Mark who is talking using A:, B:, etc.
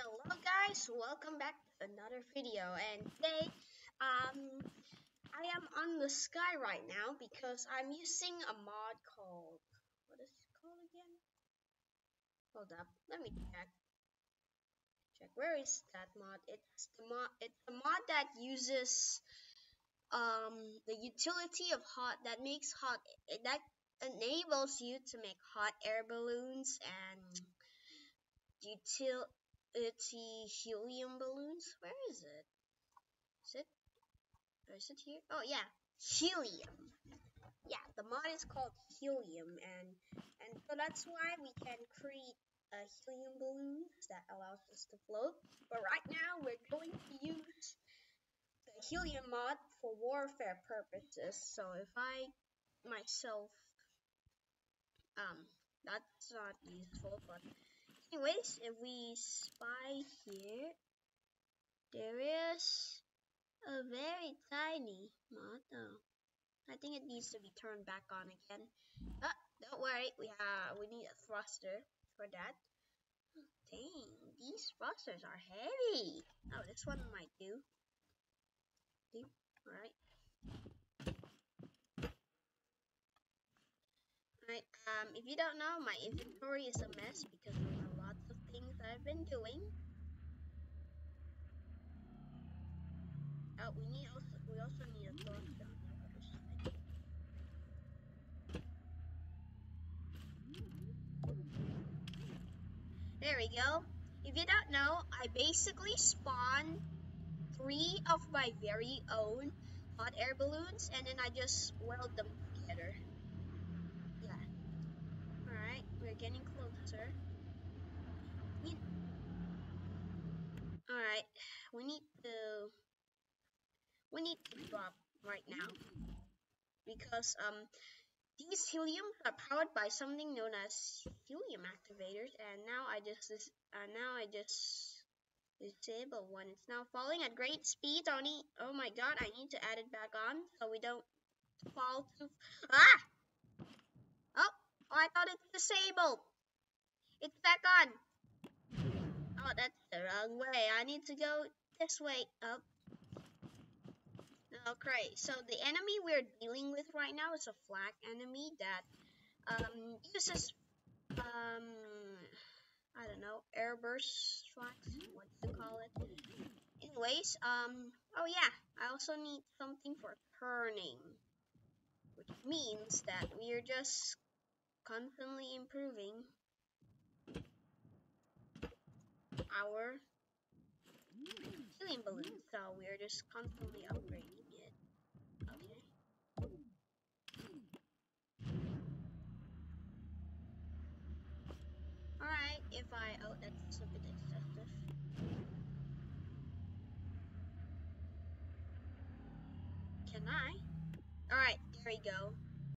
A: Hello guys, welcome back to another video and today um I am on the sky right now because I'm using a mod called what is it called again? Hold up, let me check. Check where is that mod? It's the mod it's a mod that uses um the utility of hot that makes hot that enables you to make hot air balloons and utility helium balloons. Where is it? Is it? Or is it here? Oh yeah, helium. Yeah, the mod is called helium, and and so that's why we can create a helium balloon that allows us to float. But right now we're going to use the helium mod for warfare purposes. So if I myself um that's not useful but anyways if we spy here there is a very tiny model I think it needs to be turned back on again. Ah, don't worry we have we need a thruster for that. Dang these thrusters are heavy. Oh this one might do. Alright. Right, um, if you don't know, my inventory is a mess because there are lots of things I've been doing. Oh, we need also we also need a thruster on the other side. There we go. If you don't know, I basically spawn three of my very own hot air balloons and then I just weld them together. Yeah. Alright, we're getting closer. Alright, we need to we need to drop right now because um these heliums are powered by something known as helium activators and now I just uh, now I just disable one it's now falling at great speeds only oh my god I need to add it back on so we don't fall too ah Oh, I thought it's disabled. It's back on. Oh, that's the wrong way. I need to go this way. Up. Oh. Okay, so the enemy we're dealing with right now is a flak enemy that um, uses, um, I don't know, airburst flaks, what you call it. Anyways, um, oh yeah, I also need something for turning, which means that we are just constantly improving our helium balloon. So we're just constantly upgrading it. Okay. Alright, if I oh that's a bit excessive. Can I? Alright, there we go.